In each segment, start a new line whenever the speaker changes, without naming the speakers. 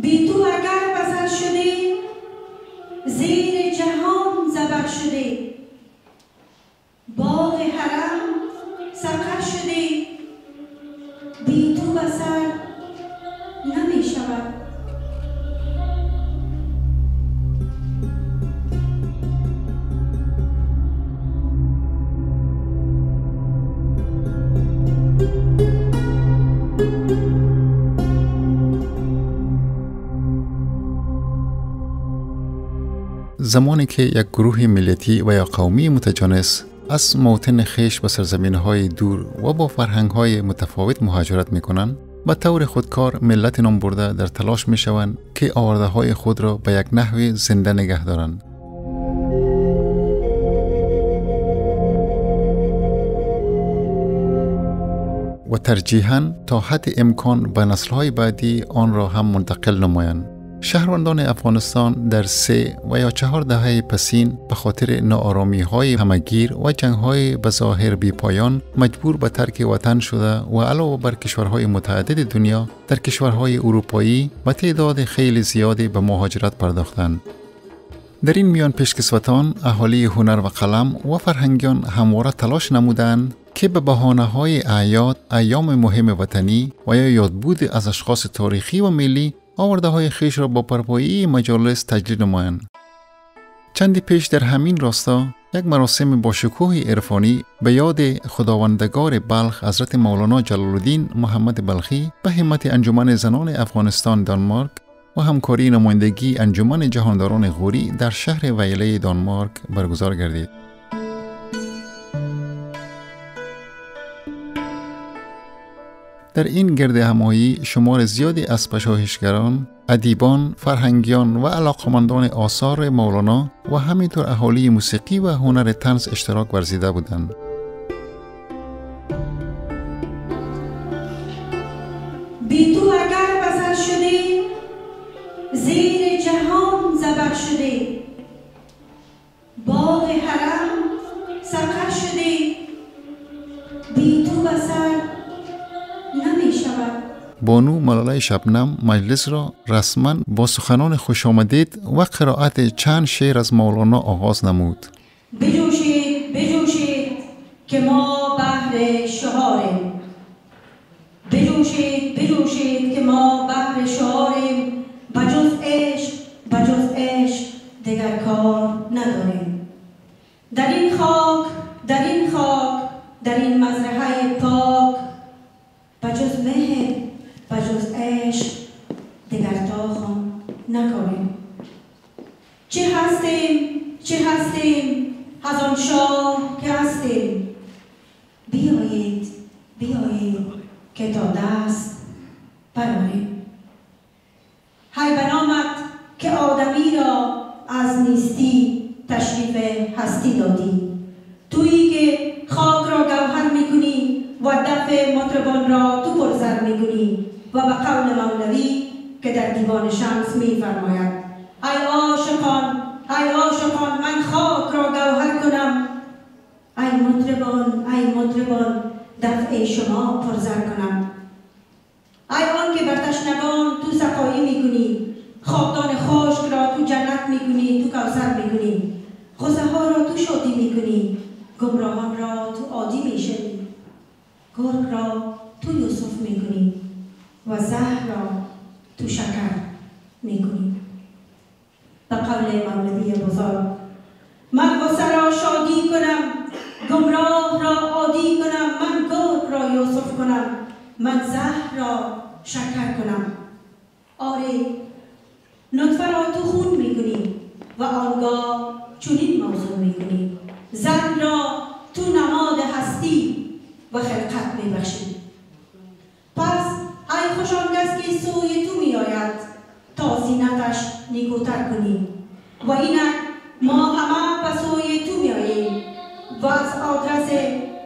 بی تو اگر بسر شده زیر جهان زبر شده باغ حرم سقر شده بی تو بسر
زمانی که یک گروه ملیتی و یا قومی متجانس از موطن خیش به سرزمین های دور و با فرهنگ های متفاوت مهاجرت می کنند به طور خودکار ملت نام برده در تلاش می شوند که آورده های خود را به یک نحو زنده نگه دارند. و ترجیحاً تا حد امکان به نسلهای بعدی آن را هم منتقل نمایند. شهروندان افغانستان در سه و یا چهار دهه پسین به خاطر نارامی های همگیر و جنگ های به ظاهر بی پایان مجبور به ترک وطن شده و علاوه بر کشورهای متعدد دنیا در کشورهای اروپایی و تعداد خیلی زیادی به مهاجرت پرداختند. در این میان پیشکسوتان اهالی هنر و قلم و فرهنگیان همواره تلاش نمودند که به بحانه های اعیاد، ایام مهم وطنی و یا یادبود از اشخاص تاریخی و ملی آورده های خیش را با پرپایی مجالس تجلیل نمایند. چندی پیش در همین راستا یک مراسم با شکوه عرفانی به یاد خداوندگار بلخ حضرت مولانا جلال الدین محمد بلخی به همت انجمن زنان افغانستان دانمارک و همکاری نمایندگی انجمن جهانداران غوری در شهر ویله دانمارک برگزار گردید. در این گرد همایی شمار زیادی از پژوهشگران، ادیبان، فرهنگیان و علاقمندان آثار مولانا و همینطور اهالی موسیقی و هنر تنز اشتراک ورزیده بودند.
بی تو اگر بسر شده زیر جهان زبر شده باغ حرم سقر شده بی تو
بانو ملالای شبنم مجلس را رسما با سخنان خوش آمدید و قرائت چند شعر از مولانا آغاز نمود.
بجوشید بجوشید که ما بحر شهاریم بجوشید بجوشید که ما بحر شهاریم بجز عشق بجز عشق دیگر کار نداریم در این خاک در این خاک در این مزرعه پاک بجز مهر و جز عشق دیگر تاخم نکنیم چه هستیم چه هستیم از آن شاه که هستیم بیایید بیایید که تا دست براریم های بنامت که آدمی را از نیستی تشریف هستی دادی تویی که خاک را گوهر می‌کنی و دفع مطربان را تو پرزر می‌کنی و به قول مولوی که در دیوان شمس می فرماید ای عاشقان ای عاشقان من خاک را گوهر کنم ای مطربان ای مطربان دفع شما پرزر کنم ای آن که بر تشنگان تو صفایی می‌کنی خوابدان خشک را تو جنت می‌کنی تو کوثر می‌کنی خوزه ها را تو شادی می‌کنی گمراهان را تو عادی میشنی گرگ را تو یوسف می‌کنی و زهر را تو شکر می‌کنیم به قول مولوی بزرگ من غصه را شادی کنم گمراه را عادی کنم من گرگ را یوسف کنم من زهر را شکر کنم. آره نطفه را تو خون می‌کنیم و آنگاه چنین موضوع می‌کنیم زن را تو نماد هستی و خلقت میبخشیم. پس ای خوش آن که سوی تو می آید تا زینتش نیکوتر کنی و اینک ما همه به سوی تو می آییم و از آدرس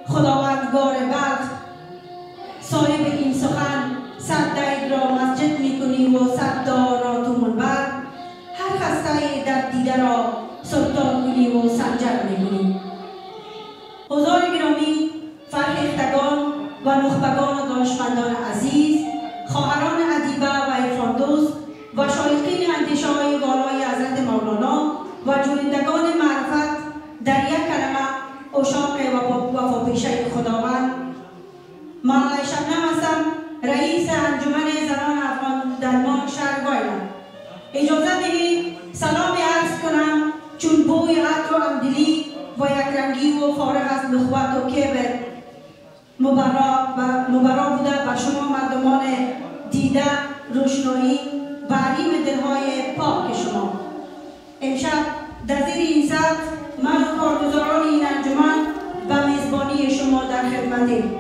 خداوندگار بلخ صاحب این سخن صد دید را مسجد می کنی و صد دار را تو منبر هر خسته در دیده را سلطان کنی و سنجر می کنی حضار گرامی فرهیختگان و نخبگان و دانشمندان و و های والای حضرت مولانا و جویندگان معرفت در یک کلمه اشاق و پیشه خداوند. مولانا شبنم هستم رئیس انجمن زنان افغان در ماه شهر وایلند. اجازه دهید سلام عرض کنم چون بوی عطر و امدلی و یکرنگی و فارغ از نخوت و کبر مبرا بوده بر شما مردمان دیده روشنایی و علیم دلهای پاک شما. امشب در زیر این سطح من و کارگزاران این انجمن و میزبانی شما در خدمتیم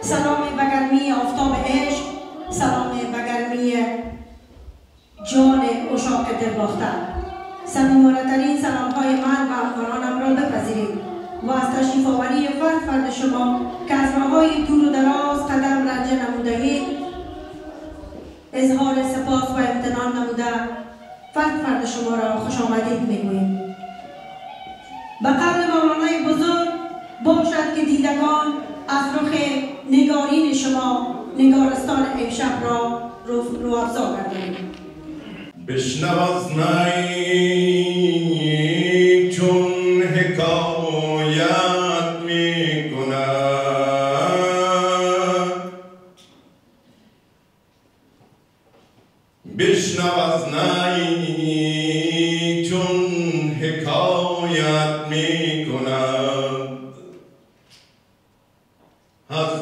سلام بگرمی آفتاب عشق سلام بگرمی جان اشاق دلباخته سمیمانهترین سلام های من و همکارانم را بپذیرید و از تشریف آوری فرد فرد شما که از راههای دور و دراز قدم رنجه نمودهید اظهار سپاس و امتنان نموده فرد فرد شما را خوش آمدید می‌گوییم. به قبل مولانای بزرگ باشد که دیدگان از رخ نگارین شما نگارستان امشب را رو افزا گردانید
بشنو از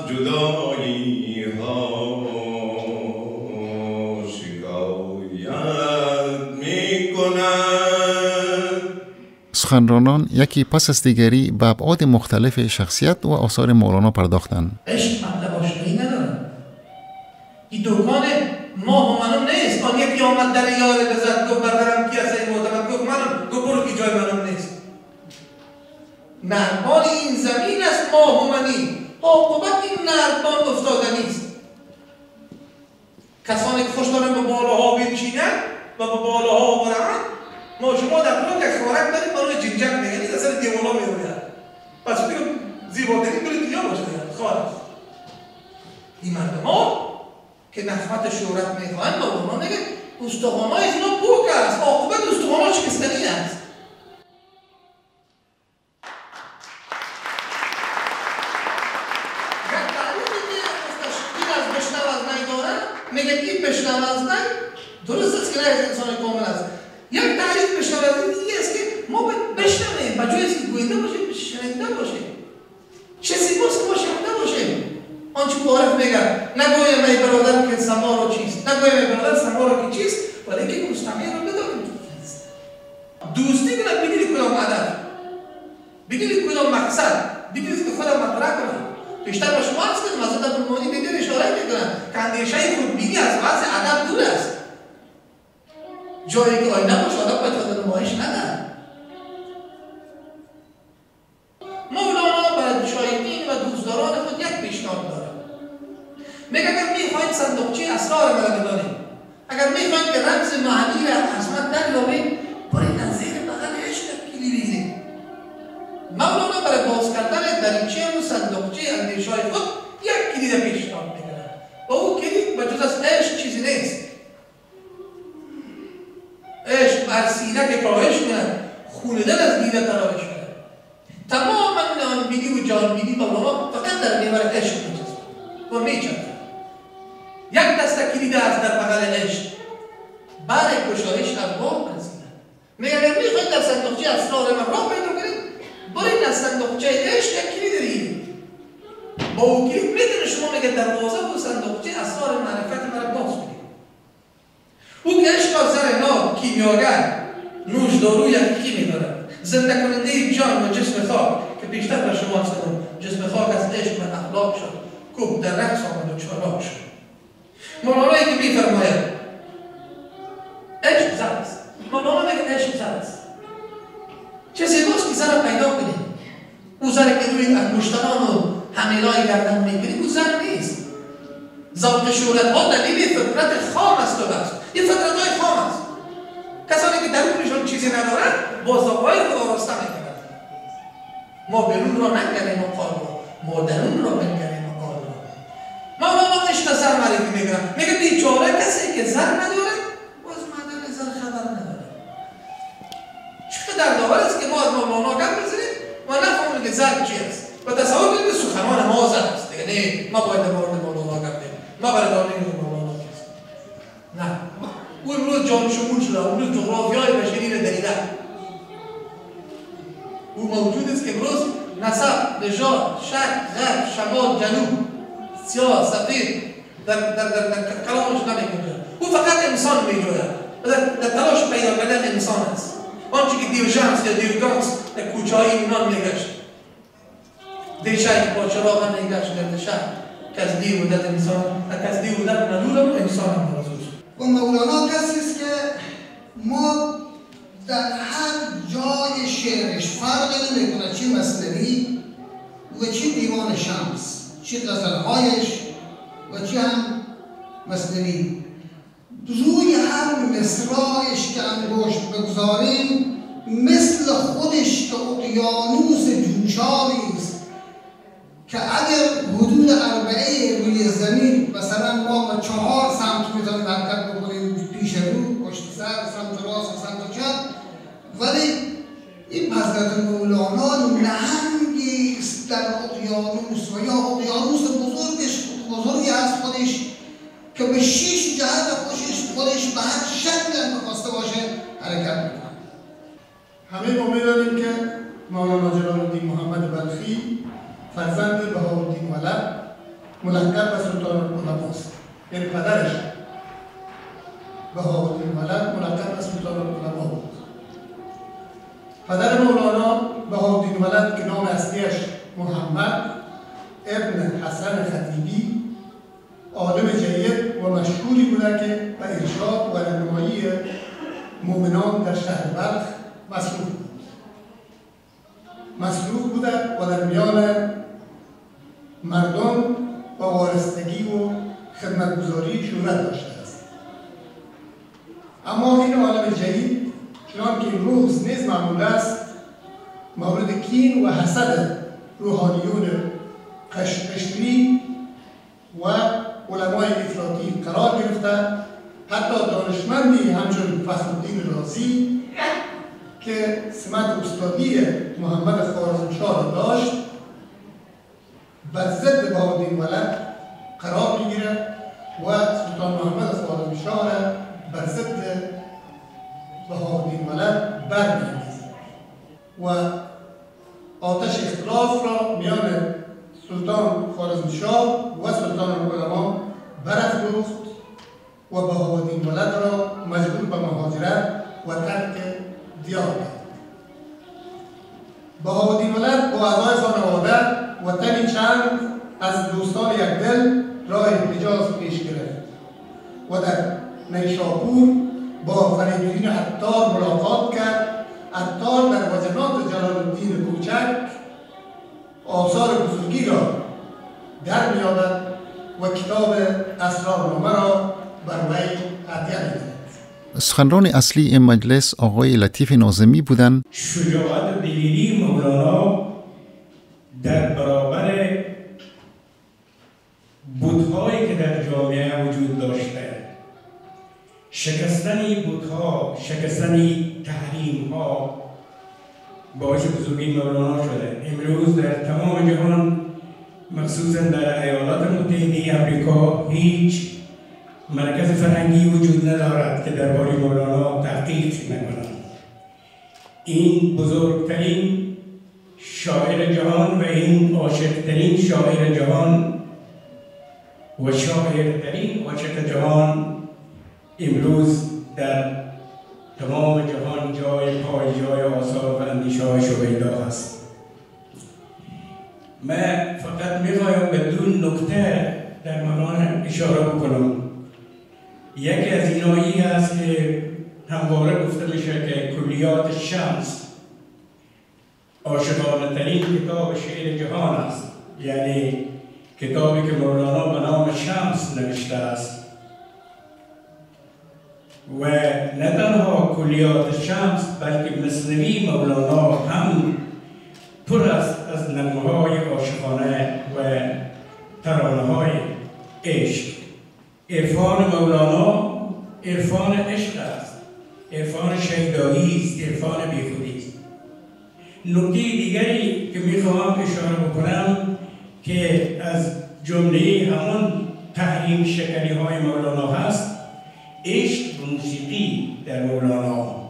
جدایی ها
سخنرانان یکی پس از دیگری به ابعاد مختلف شخصیت و آثار مولانا پرداختند.
عشق مطلب آشنایی ندارن این دکان ماه و منم نیست. آن یکی آمد در یار بزد گفت بردارم کی از این معتمد گفت منم. گفت برو که جای منم نیست. نربان این زمین است ماه و منی. عاقبت کسانی که خوش دارن به بالاها بنشینن و به بالاها برن ما شما در طول یک خوارک داریم برای جنجک میگنید اصلا دیوالا می‌روید پس بگم زیباترین برای دنیا باشه. خوارک این مردم ها که نخمت شهرت می‌خواهند با اونا میگه استخوان های اینا پوک است. عاقبت استخوان ها شکستنی است میگه این بشنو از نی درست است که نه انسان کامل است یک تعریف بشنوازی دیگه است که ما باید بشنویم و جای که گوینده باشیم شنیده باشیم چه سیباس که ما شنیده باشیم آنچه معارف میگه نگویم ای برادر که سما رو چیست نگویم ای برادر سما رو که ولی که مستمع رو بدانیم دوستی کنه بگیری کدام هدف بگیری کدام مقصد بگیری که خودم مطرح کنم بیشتر با شما هست کنم از ادب المانی بگیر اشاره می‌کنم که اندیشه خودبینی از وضع ادب دور است جایی که آینه باشه آدم باید خود نمایش ندن مولانا برای شایدین و دوستداران خود یک پیشنهاد داره میگه اگر می‌خواید صندوقچه اسرار مرا بدانید اگر می‌خواید که رمز معنی و عظمت دریابید برید از زیر بغل عشق کلی ریزید. مولانا برای باز کردن دریچه و صندوقچه اندیشه های خود یک کلید پیشنهاد می‌کنه و او کلید بجز از عشق چیزی نیست. عشق بر سینه که کاهش کنند خوندن از دیده تراوش کنند تمام نانبینی و جانبینی مولانا فقط در میور عشق میچسبد و میچرخد. یک دسته کلید است در بغل عشق. برای گشایش ابواب برسیدن میگه اگر می‌خواید در صندوقچه اسرار من راه پیدا کنید. برید از صندوقچه عشق یک کلید بگیرید با او کلید می‌دونه شما میگه دروازه و صندوقچه اسرار معرفت مرا باز کنید. او که عشق از سر ناب کیمیاگر نوش دارو یقیقی میدارد. زنده کننده جان و جسم خاک که بیشتر به شما هستم جسم خاک از عشق و اخلاق شد. کوب در رقص آمد و چالاک شد. مولانایی که میفرماید عشق زد است مولانا میگه عشق زد است چه زیباست که زن پیدا کنید او زن که روی انگشتان و گردن می‌بینید او زن نیست ذوق شهرت ها دلیل فطرت خام است و بس این فطرت های خام است کسانی که درونشون چیزی ندارن با ذوقهای خود آراسته می‌کنن ما برون را نگریم و قال را ما درون را بنگریم ما ما ما نشناسم معرفی می‌کنم میگه بیچاره کسی که زن نداره باز مدن زن خبر نداره. چقدر داور است که ما از مولانا گپ بزنیم و نفهمیم که زن چی است. و تصور کنیم که سخنان ما زن است. دیگه نه ما باید در مورد مولانا گپ بگیم ما برای دانیم که مولانا چیست نه. او امروز جان شمول شده امروز جغرافیای بشری را دریده او موجود است که امروز نسب، نژاد، شرق، غرب، شمال، جنوب. سیاه سفید در در در, در کلامش نمیگه او فقط انسان میجوید در, در تلاش پیدا کردن انسان است آنچه که دیوژنس یا دیوگانس در کوچه های یونان میگشت دیشه که با چراغ هم میگشت در شهر کزدی بودت انسان کزدی بودت ندورم انسان هم مرزوز
و مولانا کسی است که ما در هر جای شعرش فرق نمی‌کنه چه مصنوی و چه دیوان شمس چه غزلهایش و چه هم مصنوی روی هر مصرایش که انگشت بگذاریم مثل خودش که اقیانوس جوشانی است که اگر حدود اربعه روی زمین مثلا ما به چهار سمت می‌تونیم حرکت بکنیم پیش رو پشت سر سمت راست و سمت چپ. ولی این حضرت مولانا نهنگی است در اقیانوس و یا اقیانوس بزرگش بزرگی از خودش که به شیش جهت خوشش خودش به هر شکل هم خواسته باشه حرکت می‌کنه. همه ما می‌دانیم که مولانا جلال الدین محمد بلخی فرزند بهاءالدین ولد ملقب به سلطان العلماست یعنی پدرش بهاءالدین ولد ملقب به سلطان العلما بود پدر مولانا بهاءالدین ولد که نام اصلیش محمد ابن حسن خطیبی عالم جید و مشهوری بوده که به ارشاد و رهنمایی مؤمنان در شهر بلخ مصروف بود. مصروف بوده و در میان مردم با وارستگی و خدمتگزاری شهرت داشته است. اما این عالم جدید چنان که امروز نیز معمول است مورد کین و حسد روحانیون قشقشری و علمای افراطی قرار گرفته. حتی دانشمندی همچون فخرالدین رازی که سمت استادی محمد خوارزمشاه داشت بر ضد بهاءالدین ولد قرار می‌گیره و سلطان محمد خوارزمشاه را بر ضد بهاءالدین ولد برمیانگیزه. و آتش اختلاف را میان سلطان خوارزمشاه و سلطان العلماء برافروخت و بهاءالدین ولد را مجبور به مهاجرت و ترک دیار کرد. بهاءالدین ولد با اعضای خانواده و تنی چند از دوستان یک دل راه حجاز پیش گرفت و در نیشاپور با فریدالدین عطار ملاقات کرد عطار در وجنات جلال الدین کوچک آثار بزرگی را در میابد و کتاب اسرارنامه را بر وی هدیه می‌دهد.
سخنران اصلی این مجلس آقای لطیف نازمی بودند.
شجاعت دلیری مولانا در برابر شکستنی بودها شکستنی تحریم ها باعث بزرگی مولانا شده. امروز در تمام جهان مخصوصا در ایالات متحده امریکا هیچ مرکز فرهنگی وجود ندارد که درباره مولانا تحقیق نکند این بزرگترین شاعر جهان و این عاشقترین شاعر جهان و شاعرترین عاشق جهان امروز در تمام جهان جای پای جای آثار و اندیشه های شبیدا هست. من فقط می‌خوایم به دون نکته در مولانا اشاره بکنم. یکی از اینایی است که همواره گفته میشه که کلیات شمس عاشقانه ترین کتاب شعر جهان است. یعنی کتابی که مولانا به نام شمس نوشته است. و نه تنها کلیات شمس بلکه مصنوی مولانا هم پر است از نغمه های عاشقانه و ترانه های عشق. عرفان مولانا عرفان عشق است. عرفان شیدایی است عرفان بیخودی است. نکته دیگری که می‌خواهم اشاره بکنم که از جمله همان تحریم شکنی های مولانا هست عشق موسیقی در مولانا.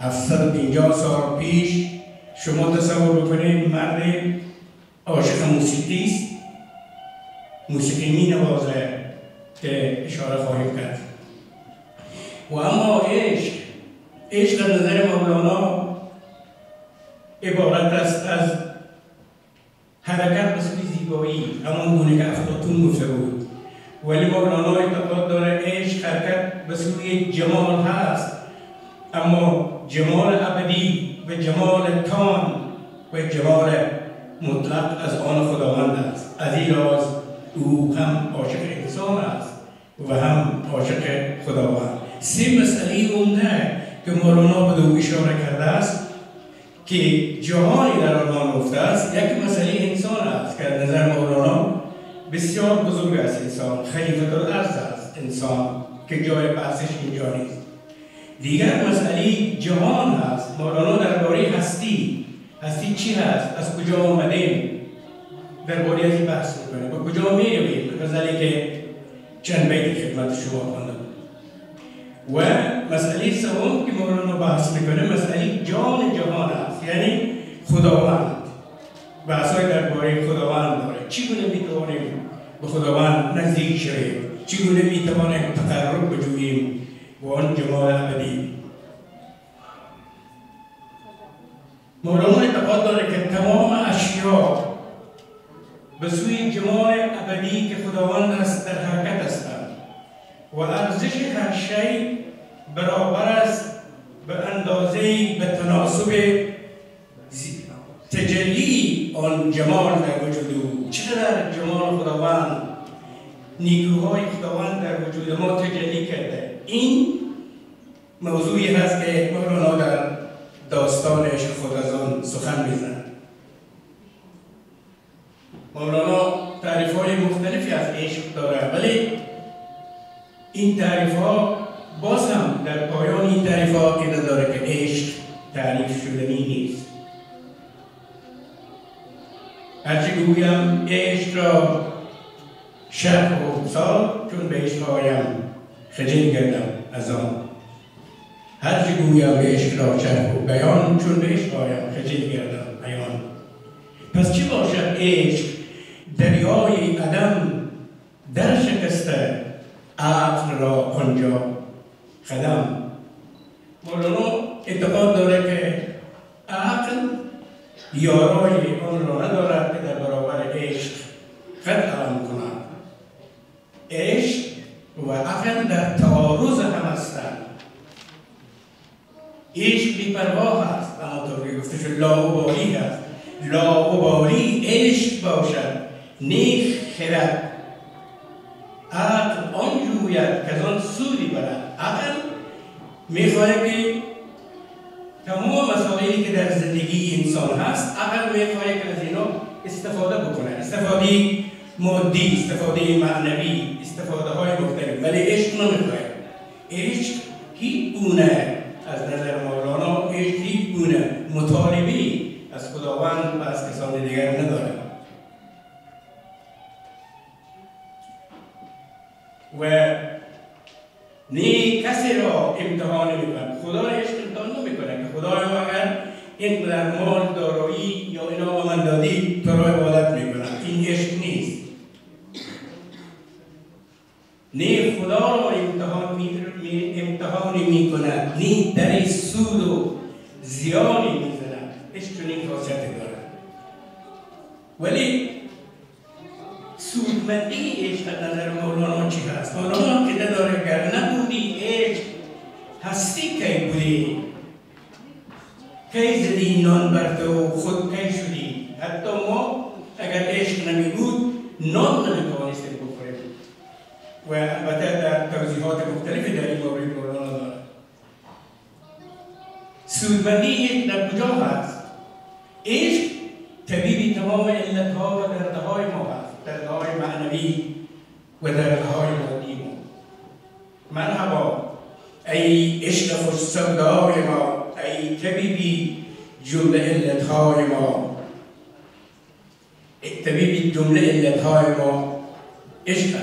750 سال پیش شما تصور بکنید مرد عاشق موسیقی است. موسیقی می نوازه که اشاره خواهیم کرد. و اما عشق عشق نظر مولانا عبارت است از حرکت سوی زیبایی. همان گونه که افلاطون گفته بود. ولی مولانا اعتقاد داره عشق حرکت به سوی جمال هست. اما جمال ابدی و جمال تام و جمال مطلق از آن خداوند است. از این راز او هم عاشق انسان است و هم عاشق خداوند. سه مسئله عمده که مولانا به دو اشاره کرده است که جهانی در آن گفته است. یک مسئله انسان است که نظر مولانا بسیار بزرگ است انسان. خلیفت الارض است انسان که جای بحثش اینجا نیست. دیگر مسئله جهان هست مولانا درباره هستی. هستی چی هست؟ از کجا آمدیم درباره از بحث می‌کنه. و کجا می‌رویم؟ غزلی که چند بیت خدمت شما خواندم. و مسئله سوم که مولانا بحث می‌کنه مسئله جان جهان است. یعنی خداوند. بحثای درباره خداوند داره چگونه می‌توانیم به خداوند نزدیک شویم؟ چگونه می‌توانیم تقرب بجوییم؟ و آن جمال ابدی. مولانا اعتقاد داره که تمام اشیا به سوی جمال ابدی که خداوند است در حرکت هستند. و ارزش هر شی برابر است به اندازه به تناسب تجلی آن جمال در وجود او. چقدر جمال خداوند نیکوهای خداوند در وجود ما تجلی کرده. این موضوعی هست که مولانا در داستان عشق خود از آن سخن می‌زند. مولانا تعریف های مختلفی از عشق داره ولی این تعریف ها باز هم در پایان این تعریف ها این داره که عشق تعریف شدنی نیست. هرچی گویم عشق را شب و سال چون به عشقهایم خجل گردم از آن. هرچی گویم عشق را شب و بیان چون به عشقهایم خجل گردم بیان. پس چی باشد عشق؟ دریای عدم در شکسته عقل را آنجا قدم. مولانا اعتقاد داره که عقل یارای آن را ندارد که در برابر عشق قد علم کند عشق و عقل در تعارض هم هستند عشق بیپروا هست. که گفته شد لاابالی هست. لاابالی عشق باشد نیک خرد. عقل آن جوید که از آن سودی برد. عقل می‌خواهد که تمام مسائلی که در زندگی انسان هست عقل می‌خواهد که از اینا استفاده بکنه. استفاده مادی استفاده معنوی استفاده های مختلف. ولی عشق نمی‌خواهد عشق هیچ گونه از نظر مولانا عشق هیچ گونه. مطالبی از خداوند و از کسان دیگر نداره. و نی کسی را امتحان نمی‌کنه خدا را عشق امتحان نمی‌کنه که خدایا اگر اینقدر مال دارایی یا اینا به من دادی تو را عبادت می‌کنم این عشق نیست نی خدا امتحان می امتحانی می‌کند نی در سود و زیانی می‌زند عشق چنین خاصیت دارد. ولی سودمندی عشق نظر مولانا چی هست؟ مولانا که نداره گر نبودی عشق هستی کی بودی؟ کی زدی نان بر تو؟ خود کی شدی؟ حتی ما اگر عشق نمی بود نان نمی‌توانستیم بخوریم. و البته الوجهات المختلفة تقريبا بين مولانا سلبانية المجوهر إيش تبيني تمام إلا تمام دردهاي موهر دردهاي معنوي ودردهاي ماديمو مرحبا أي اشرف السوداء ما أي تبيبي جملة إلا تهاي ما
التبيب الجملة إلا تهاي ما اشرف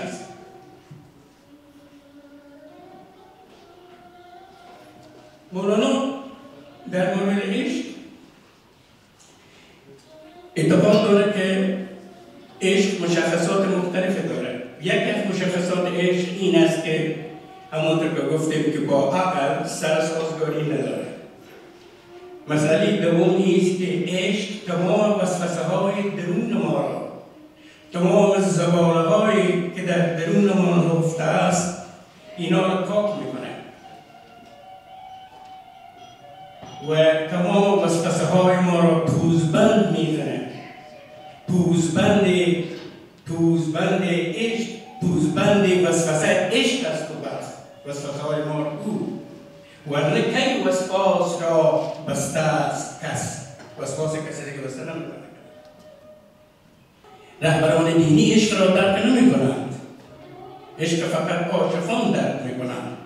فقط عاشقان درک می کنند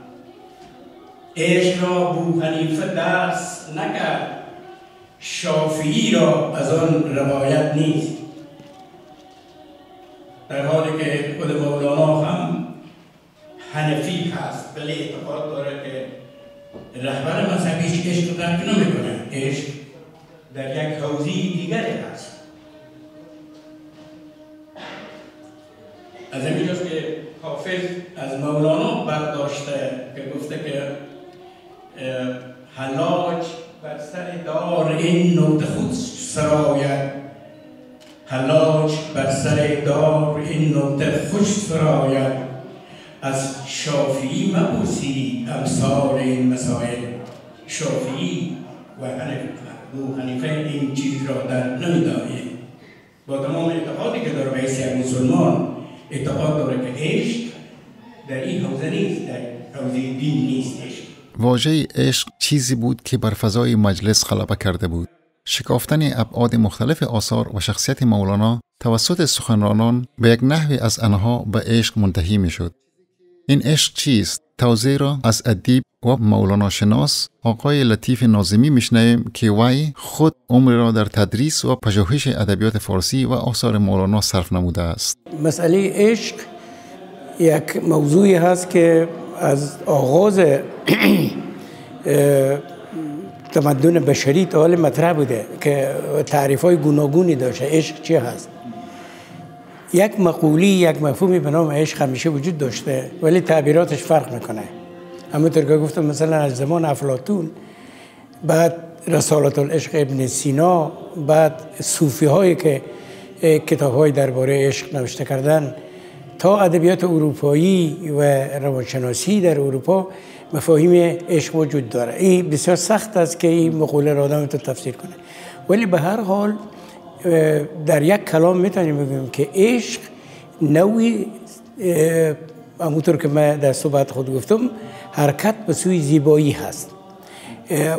عشق را بو حنیفه درس نکرد. شافعی را از آن روایت نیست. در حالی که خود مولانا هم حنفی هست ولی اعتقاد داره که رهبر مذهبی هیچ عشق درک نمی‌کنه. عشق در یک حوزه دیگری هست. از همینجاست که حافظ از مولانا برداشته که گفته که حلاج بر سر دار این نقطه خود سراید. حلاج بر سر دار این نقطه خوش سراید. از شافعی مبوسی امثال این مسائل. شافعی و ابو حنیفه این چیز را در نمیدانه با تمام اعتقادی که داره به مسلمان اعتقاد داره که عشق در این حوزه نیست در حوزه دین نیست عشق
واژه عشق چیزی بود که بر فضای مجلس غلبه کرده بود شکافتن ابعاد مختلف آثار و شخصیت مولانا توسط سخنرانان به یک نحوی از آنها به عشق منتهی می شد. این عشق چیست؟ توضیح را از ادیب و مولانا شناس آقای لطیف نازمی میشنویم که وی خود عمر را در تدریس و پژوهش ادبیات فارسی و آثار مولانا صرف نموده است.
مسئله عشق یک موضوعی هست که از آغاز تمدن بشری تا حال مطرح بوده که تعریف های گوناگونی داشته عشق چی هست یک مقولی یک مفهومی به نام عشق همیشه وجود داشته ولی تعبیراتش فرق می‌کنه. همونطور که گفتم مثلا از زمان افلاتون بعد رسالت العشق ابن سینا بعد صوفی هایی که کتاب های درباره عشق نوشته کردن تا ادبیات اروپایی و روانشناسی در اروپا مفاهیم عشق وجود داره. این بسیار سخت است که این مقوله را آدم تو تفسیر کنه. ولی به هر حال در یک کلام می‌تونیم بگیم که عشق نوعی همونطور که من در صحبت خود گفتم حرکت به سوی زیبایی هست.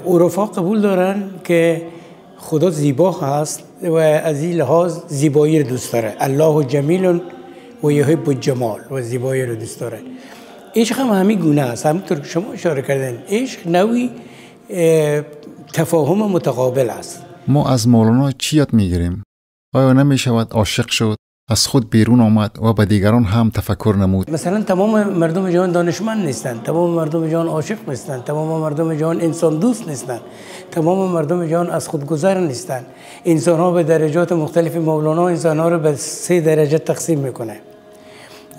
اروپا قبول دارن که خدا زیبا هست و از این لحاظ زیبایی رو دوست داره. الله جمیل و یحب الجمال و زیبایی رو دوست داره. عشق هم همین گونه است. همونطور که شما اشاره کردن عشق نوعی تفاهم متقابل است.
ما از مولانا چی یاد می‌گیریم؟ آیا نمی شود عاشق شد؟ از خود بیرون آمد و به دیگران هم تفکر نمود.
مثلا تمام مردم جهان دانشمند نیستند. تمام مردم جهان عاشق نیستند. تمام مردم جهان انسان دوست نیستند. تمام مردم جهان از خود گذر نیستند. انسان ها به درجات مختلف مولانا انسان ها رو به سه درجه تقسیم می‌کنه.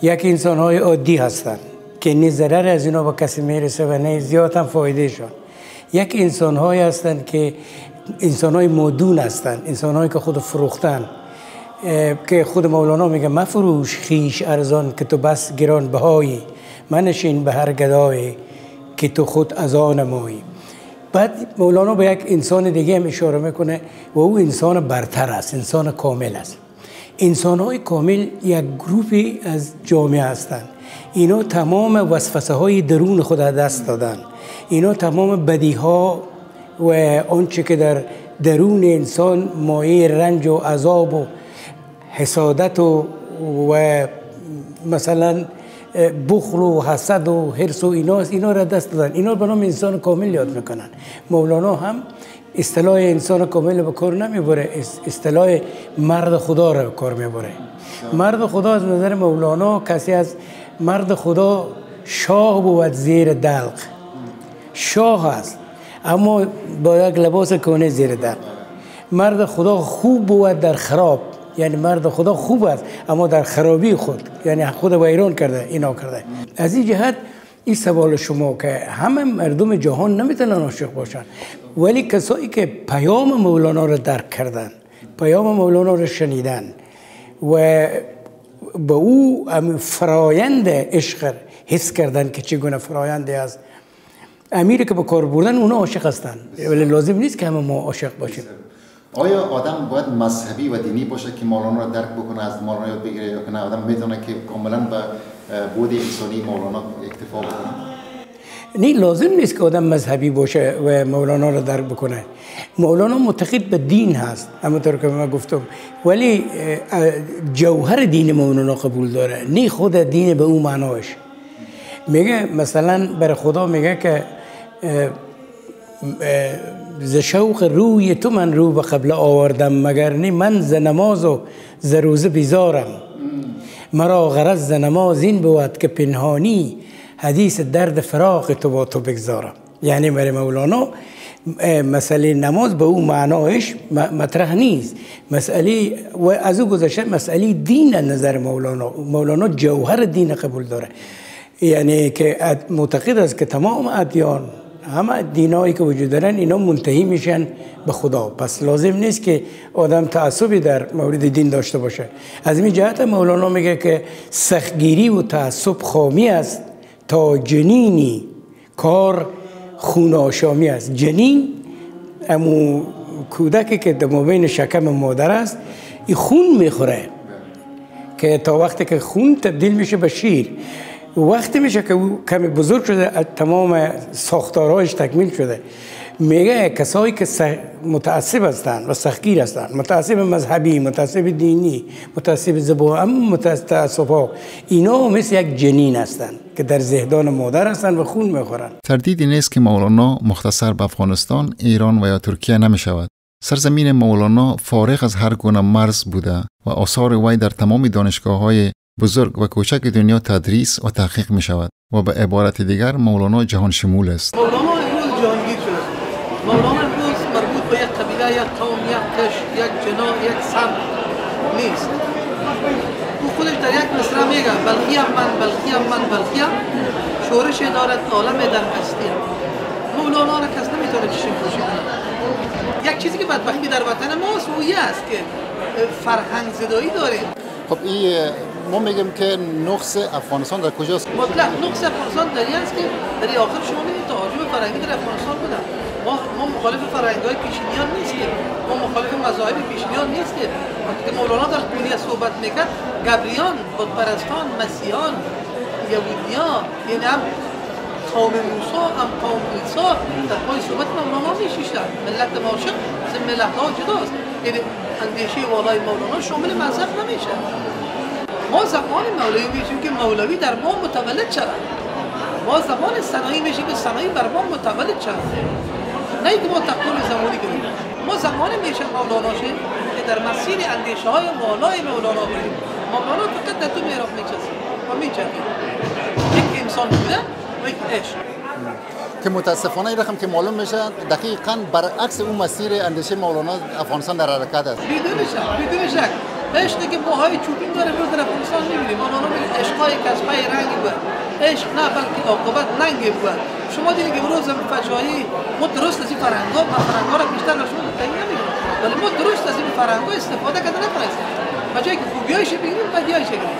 یک انسان های عادی هستند که نه ضرر از اینا به کسی می‌رسه و نه زیاد هم فایده شان یک انسان هستند که انسان های مدون هستند انسان که خود فروختن که خود مولانا میگه مفروش خیش ارزان که تو بس گران بهایی منشین به هر گدایی که تو خود از آن مایی بعد مولانا به یک انسان دیگه هم اشاره می‌کنه و او انسان برتر است انسان کامل است. انسان های کامل یک گروپی از جامعه هستند. اینا تمام وسوسه های درون خود دست دادن. اینا تمام بدی ها و آنچه که در درون انسان مایه رنج و عذاب و حسادت و, و مثلا بخل و حسد و حرس و اینا اینا را دست دادن. اینا به نام انسان کامل یاد می‌کنن. مولانا هم اصطلاح انسان کامل به کار نمی‌بره اصطلاح مرد خدا را به کار می‌بره. مرد خدا از نظر مولانا کسی از مرد خدا شاه بود زیر دلق. شاه است اما با یک لباس کهنه زیر در. مرد خدا خوب بود در خراب. یعنی مرد خدا خوب است اما در خرابی خود. یعنی خود ویران کرده اینا کرده. از این جهت این سوال شما که همه مردم جهان نمی‌تونن عاشق باشن. ولی کسایی که پیام مولانا رو درک کردن پیام مولانا رو شنیدن و به او فرایند عشق حس کردن که چگونه فرایندی است. امیری که به کار بردن اونا عاشق هستن. ولی لازم نیست که همه ما عاشق باشیم.
آیا آدم باید مذهبی و دینی باشه که مولانا را درک بکنه از مولانا یاد بگیره یا که نه؟ آدم می‌تونه که کاملا به بود انسانی مولانا اکتفا بکنه.
نی لازم نیست که آدم مذهبی باشه و مولانا رو درک بکنه. مولانا معتقد به دین هست همونطور که من گفتم. ولی جوهر دین مولانا قبول داره. نی خود دین به اون معناش. میگه مثلا بر خدا میگه که ز شوق روی تو من رو به قبله آوردم مگر نی من ز نماز و ز روزه بیزارم مرا غرض ز نماز این بود که پنهانی حدیث درد فراق تو با تو بگذارم یعنی برای مولانا مسئله نماز به اون معنایش مطرح نیست مسئله و از او گذشته مسئله دین نظر مولانا مولانا جوهر دین قبول داره یعنی که معتقد است که تمام ادیان همه دینایی که وجود دارن اینا منتهی میشن به خدا. پس لازم نیست که آدم تعصبی در مورد دین داشته باشه. از این جهت مولانا میگه که سختگیری و تعصب خامی است تا جنینی کار خون آشامی است. جنین امو کودکی که در مابین شکم مادر است این خون می‌خوره که تا وقتی که خون تبدیل میشه به شیر. وقتی میشه که او کمی بزرگ شده تمام ساختارهایش تکمیل شده میگه کسایی که متعصب هستند و سختگیر هستند متعصب مذهبی متعصب دینی متعصب زبان اما متعصب ها اینا مثل یک جنین هستند که در زهدان مادر هستند و خون می‌خورن
تردیدی نیست که مولانا مختصر به افغانستان، ایران و یا ترکیه نمی شود. سرزمین مولانا فارغ از هر گونه مرز بوده و آثار وی در تمام دانشگاه های بزرگ و کوچک دنیا تدریس و تحقیق می شود و به عبارت دیگر مولانا جهان شمول است.
مولانا امروز جهانگیر شده مولانا امروز مربوط به یک قبیله یک قوم یک کشت یک جنا یک سم نیست او خودش در یک مصرع میگه بلخی هم من بلخی هم من بلخی هم شورش دارد عالم در هستی. مولانا را کس نمی‌تونه چشم پوشی کنه یک چیزی که بدبختی در وطن ماست او است که فرهنگ زدایی داریم
خب این ما میگیم که نقص افغانستان در کجاست؟
مطلق نقص افغانستان در این است که در آخر شما می‌دید تهاجم فرهنگی در افغانستان بودن ما ما مخالف فرهنگ های پیشینیان نیستیم. ما مخالف مذاهب پیشینیان نیستیم. وقتی که مولانا در دنیا صحبت می‌کرد گبریان بتپرستان مسیحیان یهودیان یعنی هم قوم موسی هم قوم عیسی در پای صحبت مولانا میشیشتن. ملت معاشق از ملت ها جداست. یعنی اندیشه والای مولانا شامل مذهب نمیشه. ما زمان مولوی میشیم که مولوی در ما متولد شود. ما زمان سنایی میشیم که سنایی بر ما متولد شود. نه اینکه ما تقویم زمانی کنیم ما زمان میشه مولانا شیم که در مسیر اندیشه های والای مولانا بریم. مولانا فقط در تو میراب میچسیم و میچرخیم یک انسان بوده و یک عشق.
که متاسفانه این رقم که معلوم میشه دقیقا برعکس اون مسیر اندیشه مولانا افغانستان در حرکت است.
بدون شک بدون شک. عشقی که موهای چوبین داره روز در افغانستان می‌بینیم مولانا میگه عشقای کسبای رنگی بود. عشق نه بلکه عاقبت ننگی بود. شما دیدید که امروز فجایی ما درست از این فرهنگا ما فرهنگا را بیشتر به شما نمیدیم ولی ما درست از این فرهنگا استفاده کرده نتونستیم و جایی که خوبیایش بگیریم بدیایش بگیریم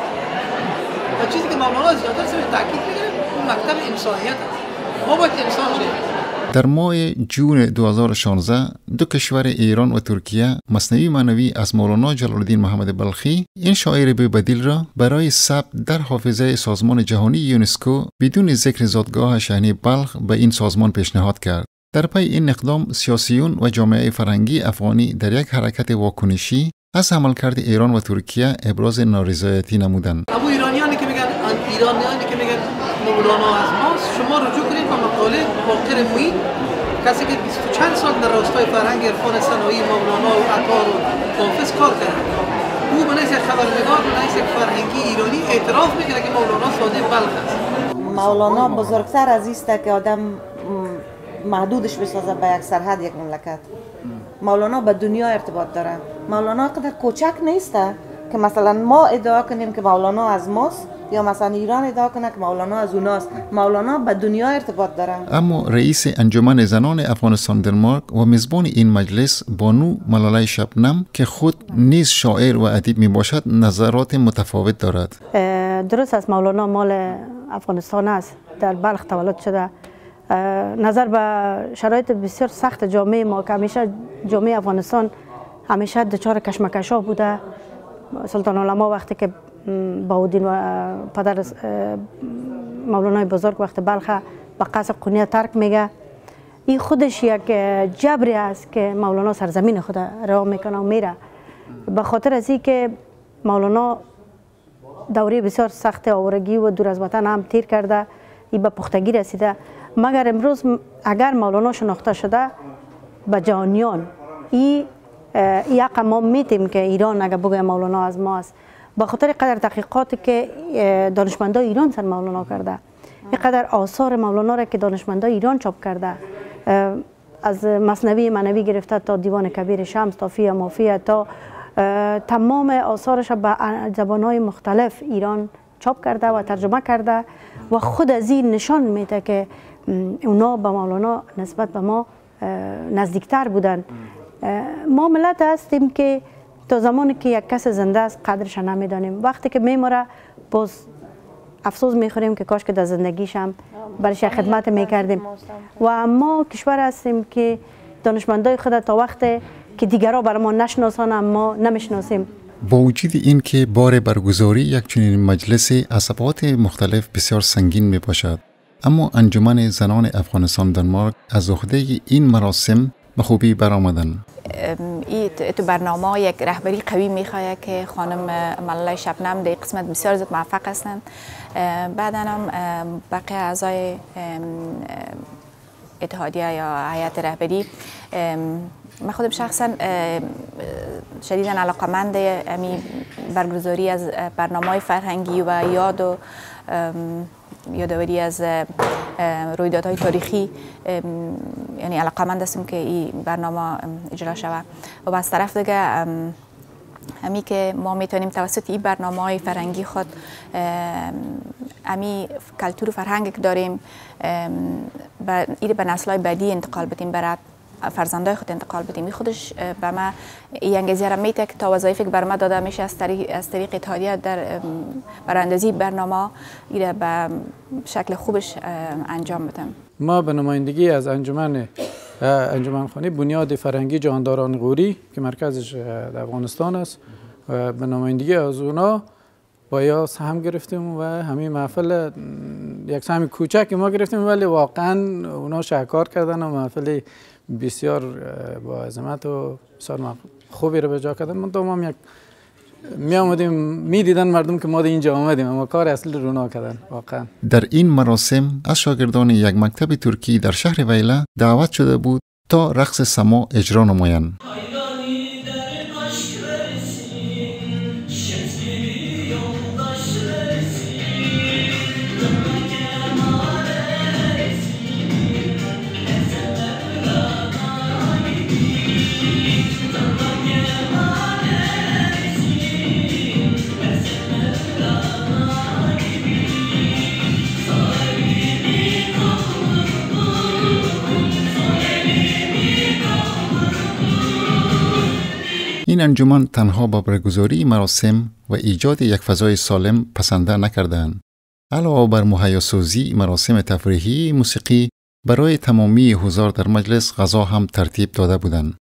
و چیزی که مولانا زیادتر سرش تاکید می‌کنه اون مکتب انسانیت است. ما باید انسان شیم
در ماه جون 2016 دو کشور ایران و ترکیه مصنوی معنوی از مولانا جلال الدین محمد بلخی این شاعر به بدیل را برای ثبت در حافظه سازمان جهانی یونسکو بدون ذکر زادگاه شهنی بلخ به این سازمان پیشنهاد کرد در پی این اقدام سیاسیون و جامعه فرهنگی افغانی در یک حرکت واکنشی از عملکرد ایران و ترکیه ابراز نارضایتی نمودند
ابو ایرانیانی که میگن ایرانیانی که میگن مولانا از ماست. شما رجوع کنید به مقاله باقر موین کسی که بیست و چند سال در راستای فرهنگ عرفان سنایی مولانا و عطار و حافظ کار کرد. او به نیز خبرنگار به نیز فرهنگی ایرانی اعتراف می‌کنه که مولانا ساده بلخ است.
مولانا بزرگتر از است که آدم محدودش بسازه به یک سرحد یک مملکت. مولانا به دنیا ارتباط داره مولانا قدر کوچک نیسته که مثلا ما ادعا کنیم که مولانا از ماست. یا مثلا ایران ادعا کنه که مولانا از اوناست. مولانا به دنیا ارتباط داره.
اما رئیس انجمن زنان افغانستان دنمارک و میزبان این مجلس بانو ملالای شبنم که خود نیز شاعر و ادیب می باشد نظرات متفاوت دارد.
درست است مولانا مال افغانستان است. در بلخ تولد شده. نظر به شرایط بسیار سخت جامعه ما که همیشه جامعه افغانستان همیشه دچار کشمکش ها بوده. سلطان علما وقتی که اه، پدر مولانای بزرگ وقتی بلخ به قصر قونیه ترک میگه. این خودش یک جبری است که مولانا سرزمین خود رها میکنه و میره. به خاطر از که مولانا دوره بسیار سخت آورگی و دور از وطن هم تیر کرده ای به پختگی رسیده. مگر امروز اگر مولانا شناخته شده به جهانیان ای حق ما میتیم که ایران اگر بگه مولانا از ماست به خاطر قدر تحقیقاتی که دانشمندان ایران سر مولانا کرده. اینقدر آثار مولانا را که دانشمندان ایران چاپ کرده. از مصنوی منوی گرفته تا دیوان کبیر شمس تا فیه مافیه تا تمام آثارش را به زبانهای مختلف ایران چاپ کرده و ترجمه کرده و خود از این نشان میده که اونا به مولانا نسبت به ما نزدیکتر بودن. اه، ما ملت هستیم که تا زمانی که یک کس زنده است قدرش نمی‌دانیم. وقتی که میموره باز افسوس می‌خوریم که کاش که در زندگیش هم برش خدمت می‌کردیم. و ما کشور هستیم که دانشمندای خود تا وقت که دیگرها بر ما نشناسان ما نمی‌شناسیم.
با وجود اینکه بار برگزاری یک چنین مجلس ابعاد مختلف بسیار سنگین می باشد اما انجمن زنان افغانستان دنمارک از عهده این مراسم به خوبی برآمدند
ای تو- برنامه یک رهبری قوی می‌خواد که خانم ملالای شبنم در قسمت بسیار زیاد موفق هستند. اه، بعدا هم بقیه اعضای اتحادیه یا هیئت رهبری. من خودم شخصا شدیدا علاقمند امی برگزاری از برنامه فرهنگی و یاد و یادآوری از رویدادهای تاریخی یعنی علاقمند هستم که این برنامه ام، اجرا شود. و از طرف دیگه همی که ما می‌تونیم توسط این برنامه های فرهنگی خود ام، امی کلتور و فرهنگ که داریم این به نسل های بعدی انتقال بدیم برای فرزندای خود انتقال بدیم. خودش به ما این انگیزه را میته که تا وظایفی که بر ما داده میشه از طریق از طریق اتحادیه در براندازی برنامه این به شکل خوبش انجام بدم.
ما به نمایندگی از انجمن انجمن خانه بنیاد فرهنگی جانداران غوری که مرکزش در افغانستان است به نمایندگی از اونا با یا سهم گرفتیم و همین محفل یک سهم کوچک ما گرفتیم ولی واقعا اونا شهکار کردن و محفل بسیار با عظمت و بسیار خوبی رو به جا کردن. من هم یک می آمدیم می دیدن مردم که ما در اینجا آمدیم اما کار اصلی رو اونا کردن واقعا.
در این مراسم از شاگردان یک مکتب ترکی در شهر ویله دعوت شده بود تا رقص سما اجرا نمایند. انجمن تنها با برگزاری مراسم و ایجاد یک فضای سالم پسنده نکردند. علاوه بر مهیاسازی مراسم تفریحی موسیقی برای تمامی حضار در مجلس غذا هم ترتیب داده بودند.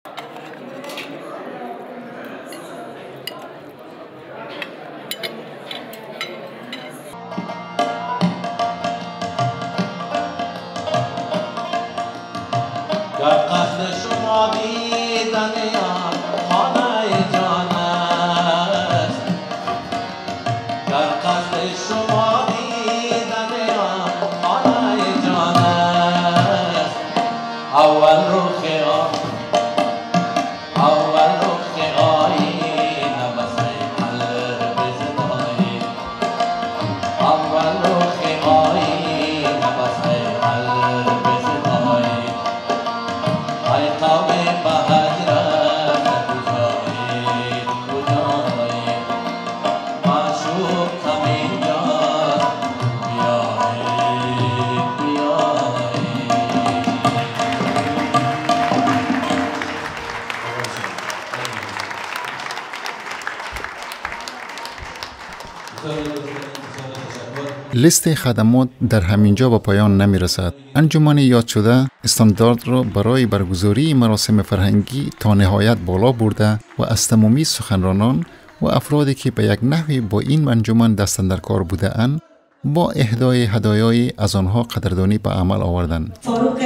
لیست خدمات در همینجا به پایان نمی رسد. انجمن یاد شده استاندارد را برای برگزاری مراسم فرهنگی تا نهایت بالا برده و از تمامی سخنرانان و افرادی که به یک نحوی با این انجمن دستن در کار بوده اند با اهدای هدایای از آنها قدردانی به عمل آوردند.
فاروق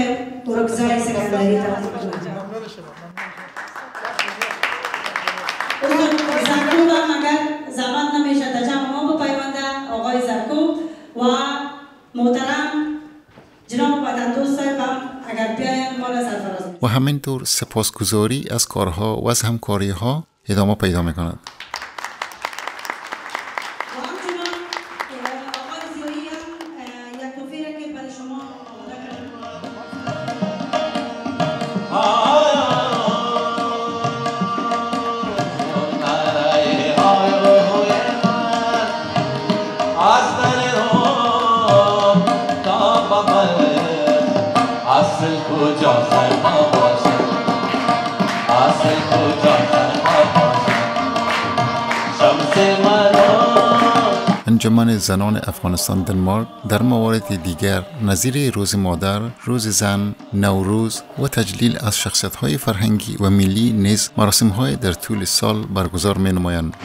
برگزار سکندری توسط زرکوب هم اگر زحمت نمیشه در جمع ما بپیونده آقای زرکوب و محترم جناب وطن دوست صاحب هم اگر بیاین ما را سرفراز
و همینطور سپاسگزاری از کارها و از همکاری ها ادامه پیدا می. زنان افغانستان دنمارک در موارد دیگر نظیر روز مادر، روز زن، نوروز و تجلیل از شخصیت های فرهنگی و ملی نیز مراسم های در طول سال برگزار می نمایند.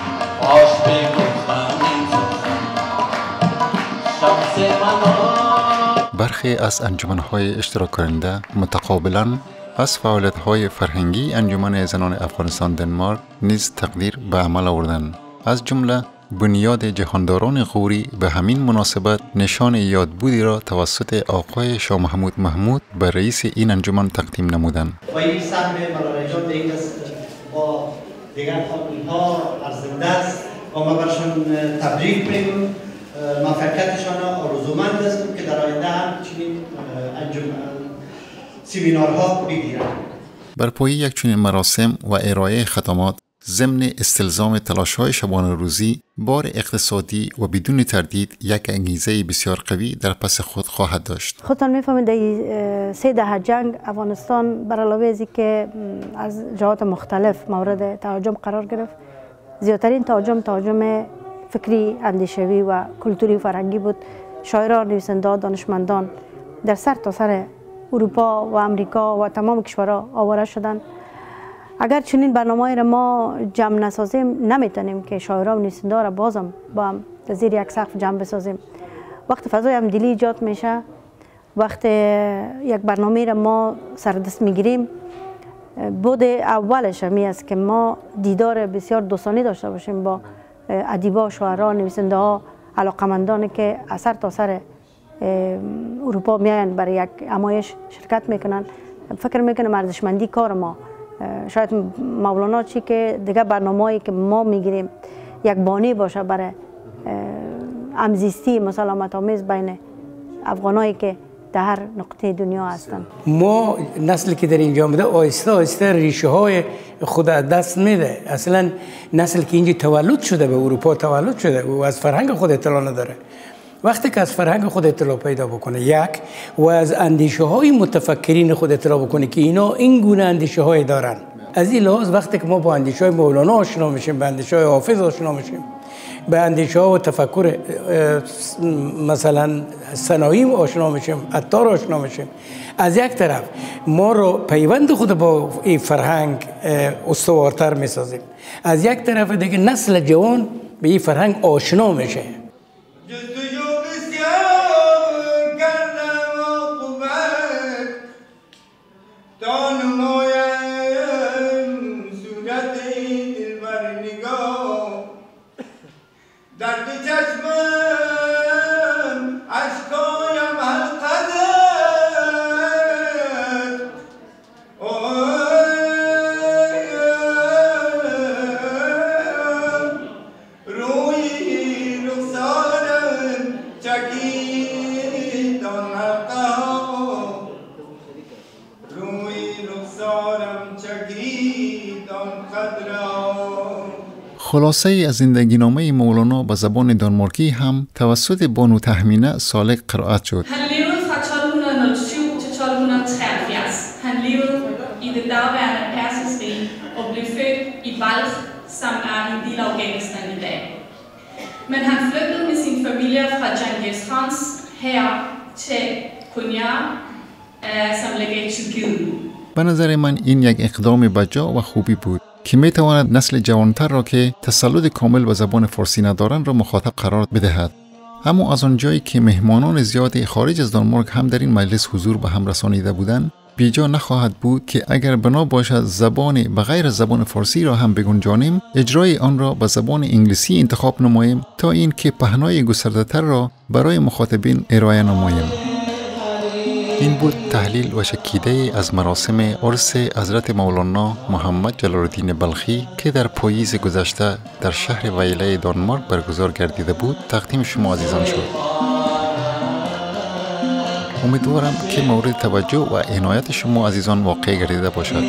برخی از انجمن های اشتراک کننده متقابلا از فعالیت های فرهنگی انجمن زنان افغانستان دنمارک نیز تقدیر به عمل آوردند از جمله بنیاد جهانداران غوری به همین مناسبت نشان یادبودی را توسط آقای شاه محمود محمود به رئیس این انجمن تقدیم نمودند.
و این سهم ملارجات دیگه است با دیگر خانون ها ارزنده است. و ما برشان تبریک میگم موفقیتشان آرزومند هستم که در آینده هم چنین سیمینارها بگیرند.
بر پای یک چنین مراسم و ارائه خدمات ضمن استلزام تلاش های شبانه روزی بار اقتصادی و بدون تردید یک انگیزه بسیار قوی در پس خود خواهد داشت.
خودتان می‌فهمید در سه دهه جنگ افغانستان بر علاوه از که از جهات مختلف مورد تهاجم قرار گرفت. زیادترین تهاجم تهاجم فکری اندیشوی و کلتوری و فرهنگی بود. شاعران نویسنده دانشمندان در سر تا سر اروپا و امریکا و تمام کشورها آواره شدند. اگر چنین برنامه را ما جمع نسازیم نمی‌تونیم که شاعران و نویسنده را بازم با هم زیر یک سقف جمع بسازیم. وقت فضای همدلی ایجاد میشه. وقت یک برنامه را ما سردست می‌گیریم. بود اولش همی است که ما دیدار بسیار دوستانه داشته باشیم با ادیبا شاعران نویسنده ها علاقمندانی که اثر تا سر اروپا میاین برای یک امایش شرکت می‌کنن فکر می‌کنم ارزشمندی کار ما شاید مولانا چی که دیگه برنامه‌ای که ما می‌گیریم یک بانی باشه برای همزیستی مسالمت آمیز بین افغانایی که در هر نقطه دنیا هستند
ما نسلی که در اینجا آمده آهسته آهسته ریشه های خود دست میده. اصلا نسل که اینجا تولد شده به اروپا تولد شده و از فرهنگ خود اطلاع نداره. وقتی که از فرهنگ خود اطلاع پیدا بکنه یک و از اندیشه های متفکرین خود اطلاع بکنه که اینا این گونه اندیشه های دارن. از این لحاظ وقتی که ما با اندیشه های مولانا آشنا میشیم به اندیشه های حافظ آشنا میشیم به اندیشه ها و تفکر مثلا سناییم آشنا میشیم عطار آشنا میشیم. از یک طرف ما رو پیوند خود با این فرهنگ استوارتر می‌سازیم. از یک طرف دیگه نسل جوان به این فرهنگ آشنا میشه.
go.
خلاصه ای از زندگی نامه مولانا به زبان دانمارکی هم توسط بانو تحمینه سالک قرائت شد.
Han levede fra 1207 til 1273. Han levede i som er en del af Afghanistan dag. Men han flyttede med sin familie fra Genghis Khans her til Konya, eh, som ligger i Tyrkiet.
به نظر من این یک اقدام بجا و خوبی بود که می تواند نسل جوانتر را که تسلط کامل به زبان فارسی ندارند را مخاطب قرار بدهد. اما از آنجایی که مهمانان زیادی خارج از دانمارک هم در این مجلس حضور به هم رسانیده بودند بیجا نخواهد بود که اگر بنا باشد زبان به غیر زبان فارسی را هم بگنجانیم اجرای آن را به زبان انگلیسی انتخاب نماییم تا این که پهنای گسترده را برای مخاطبین ارائه نماییم. این بود تحلیل و شکیده از مراسم عرس حضرت مولانا محمد جلال الدین بلخی که در پاییز گذشته در شهر ویله دانمارک برگزار گردیده بود تقدیم شما عزیزان شد. امیدوارم که مورد توجه و عنایت شما عزیزان واقع گردیده باشد.